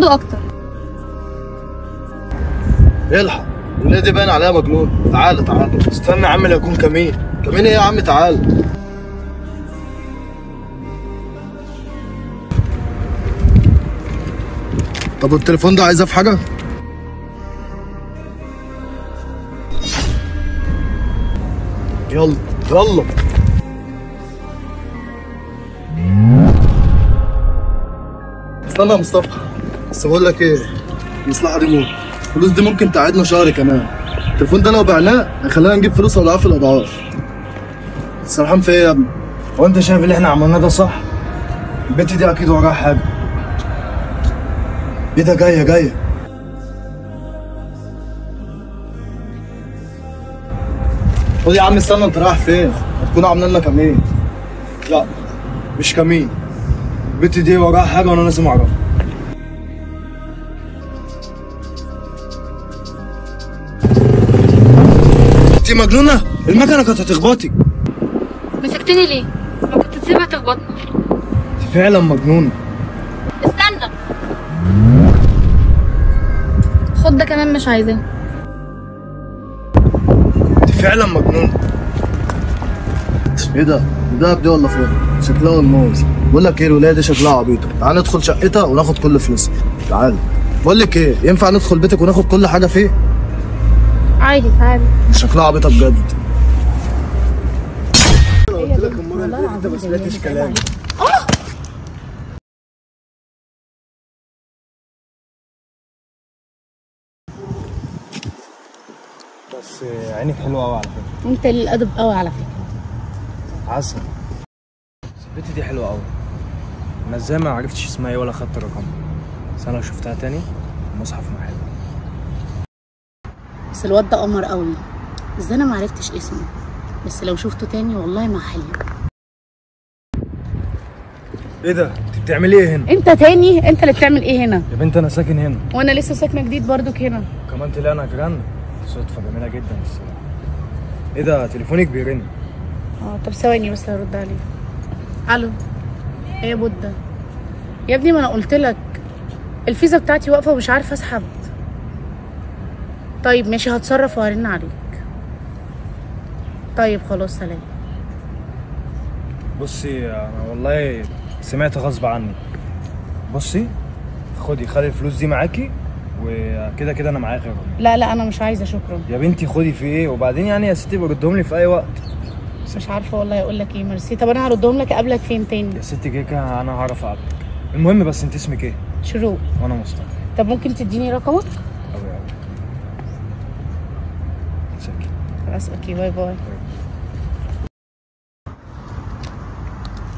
خدوا أكتر. الحق. الولاد دي باين عليها مجنون. تعالى تعالى استنى يا عم لا يكون كمين. كمين إيه يا عم؟ تعالى طب التليفون ده عايزاه في حاجة؟ يلا يلا. استنى يا مصطفى. بس بقول لك إيه؟ المصلحه دي موت. الفلوس دي ممكن تقعدنا شهر كمان. التليفون ده لو بعناه هيخلينا نجيب فلوس أضعاف الأضعاف. سرحان في إيه يا ابني؟ هو انت شايف اللي إحنا عملناه ده صح؟ البنت دي أكيد وراها حاجة. إيه ده جاية جاية. خد يا عم استنى انت رايح فين؟ هتكون عاملين لنا كمين؟ لا مش كمين. البنت دي وراها حاجة وأنا لازم أعرفها. انت مجنونة؟ المكنة كانت هتخبطي. مسكتني ليه؟ ما كنت تسيبها تخبطني. انت فعلا مجنونة. استنى. خد ده كمان مش عايزاه. انت فعلا مجنونة. إيه ده؟ ده دي ولا فين؟ شكلها الموز. بقول لك إيه الولاية دي شكلها عبيطة. تعال ندخل شقتها وناخد كل فلوسها. تعال. بقول لك إيه ينفع ندخل بيتك وناخد كل حاجة فيه؟ عادي تعالى شكلها عبيطة بجد. قلت لك المره اللي فاتت انت ما سمعتش كلامي بس عينك حلوة قوي على فكرة. انت اللي الأدب قوي على فكرة. عسل. البت دي حلوة قوي أنا إزاي ما عرفتش اسمها إيه ولا خدت رقمها بس أنا لو شفتها تاني المصحف محل. بس الواد ده قمر قوي. إزاي أنا ما عرفتش اسمه. بس لو شفته تاني والله ما حلو إيه ده؟ انت بتعملي إيه هنا؟ انت تاني؟ انت اللي بتعمل إيه هنا؟ يا بنت أنا ساكن هنا. وأنا لسه ساكنة جديد برضك هنا. كمان طلعنا جيران صدفه جميلة جدا الصراحة. إيه ده؟ تليفونك بيرن. آه طب ثواني بس هرد عليه ألو. إيه يا بودة؟ يا ابني ما أنا قلت لك. الفيزا بتاعتي واقفة ومش عارفة اسحب. طيب ماشي هتصرف وهرن عليك. طيب خلاص سلام. بصي أنا والله سمعت غصب عني. بصي خدي خدي الفلوس دي معاكي وكده كده أنا معايا غيرهم لا لا أنا مش عايزة شكرا. يا بنتي خدي في إيه؟ وبعدين يعني يا ستي بردهم لي في أي وقت. مش عارفة والله أقول لك إيه ميرسي. طب أنا هردهم لك هقابلك فين تاني؟ يا ستي كده كده أنا هعرف أقابلك. المهم بس أنت اسمك إيه؟ شروق. وأنا مصطفى. طب ممكن تديني رقمك؟ خلاص okay bye bye.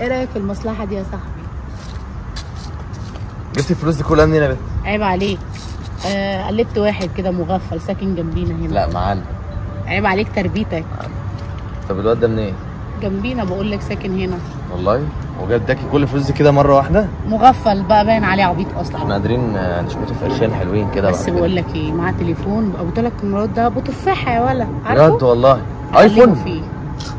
إيه رأيك في المصلحة دي يا صاحبي؟ جبت الفلوس دي كلها منين يا بنت؟ عيب عليك. آه قلبت واحد كده مغفل ساكن جنبينا هنا. لا معلم عيب عليك تربيتك. طب الواد ده منين؟ جنبينا بقول لك ساكن هنا. والله. هو جاب اداكي كل الفلوس دي كده مرة واحدة؟ مغفل بقى باين عليه عبيط أصلا. إحنا قادرين آه، نشمته في قرشين حلوين كده بس. بقول لك إيه معاه تليفون أبو ثلاث كاميرات ده أبو تفاحة يا ولا عارفه؟ بجد والله. آيفون. فيه.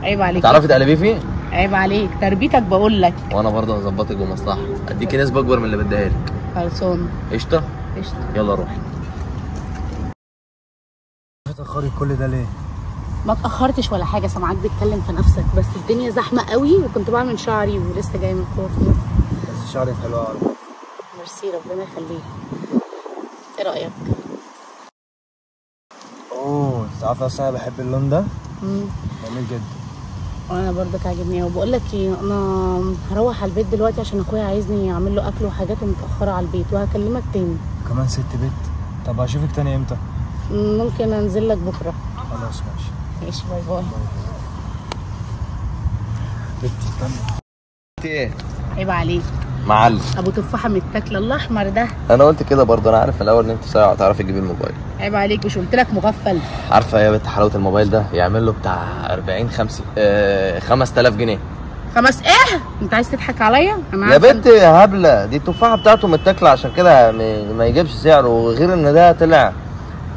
عيب عليك. تعرفي تقلبيه فيه؟ عيب عليك. تربيتك بقول لك. وأنا برضه هظبطك بمصلحة. اديكي نسبة أكبر من اللي بديها لك. خلصان. قشطة؟ قشطة. يلا روحي تاخري كل ده ليه؟ ما اتأخرتش ولا حاجة سامعاك بتتكلم في نفسك بس الدنيا زحمة قوي وكنت بعمل شعري ولسه جاية من الكوافير بس شعرك حلو قوي ميرسي ربنا يخليك. إيه رأيك؟ أوه أنت عارفه أصلا أنا بحب اللون ده؟ مم. جميل جدا. وأنا برضك عاجبني وبقول لك إيه أنا هروح على البيت دلوقتي عشان أخويا عايزني اعمل له أكل وحاجات ومتأخرة على البيت وهكلمك تاني. كمان ست بيت؟ طب هشوفك تاني إمتى؟ ممكن أنزل لك بكرة. خلاص ماشي. ماشي bye bye. إيه؟ عيب عليك. معلم. أبو تفاحة متاكلة الأحمر ده. أنا قلت كده برضه أنا عارف الأول إن أنت صايع تعرفي تجيبي الموبايل. عيب عليك مش قلت لك مغفل. عارفة يا بنت حلاوة الموبايل ده؟ يعمل له بتاع 40 50 آه 5000 جنيه. خمس إيه؟ أنت عايز تضحك عليا؟ أنا يا بنت يا هبلة دي التفاحة بتاعته متاكلة عشان كده ما يجيبش سعره وغير إن ده طلع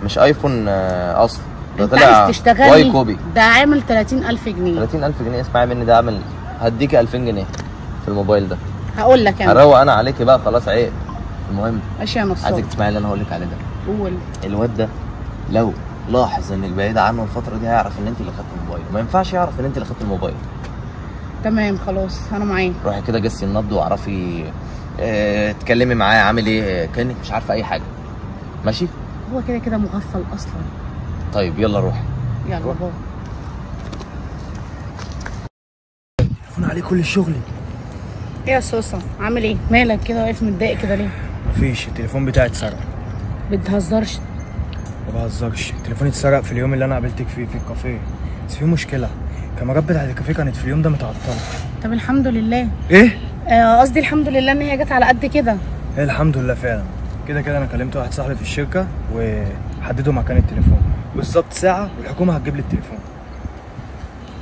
مش iPhone آه، أصلا ده طلع high copy. ده عامل 30000 جنيه. 30000 جنيه؟ اسمعي مني ده عامل هديكي 2000 جنيه في الموبايل ده. هقول لك أنا. هروق أنا عليكي بقى خلاص عيب. المهم ماشي يا نصاب. عايزك تسمعي اللي أنا هقول لك عليه ده. قول. الواد ده لو لاحظ انك بعيدة عنه الفترة دي هيعرف إن أنت اللي خدت الموبايل. ما ينفعش يعرف إن أنت اللي خدت الموبايل. تمام خلاص أنا معاك. روحي كده جسي النبض واعرفي آه تكلمي معاه عامل إيه كأنك مش عارفة أي حاجة. ماشي؟ هو كده كده مغفل أصلا. طيب يلا روحي يلا بابا تليفون عليه كل الشغل. إيه يا صوصة؟ عامل إيه؟ مالك كده؟ واقف متضايق كده ليه؟ مفيش التليفون بتاعي اتسرق. بتهزرش؟ ما بهزرش. التليفون اتسرق في اليوم اللي أنا قابلتك فيه في الكافيه. بس في مشكلة. الكاميرات بتاعت الكافيه كانت في اليوم ده متعطلة. طب الحمد لله. إيه؟ آه، قصدي الحمد لله إن هي جت على قد كده. إيه الحمد لله فعلا. كده كده أنا كلمت واحد صاحبي في الشركة وحددوا مكان التليفون. بالظبط ساعة والحكومة هتجيب لي التليفون.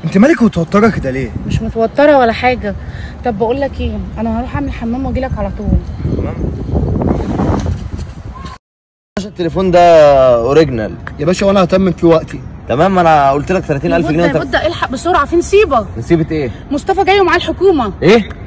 أنت مالك متوتره كده ليه؟ مش متوترة ولا حاجة. طب بقول لك إيه؟ أنا هروح أعمل حمام وأجي لك على طول. تمام. التليفون ده أوريجينال. يا باشا وأنا هتمم في وقتي. تمام أنا قلت لك 30000 جنيه يا وانت بودة إلحق بسرعة. في نصيبه نسيبة إيه؟ مصطفى جاي ومعاه الحكومة. إيه؟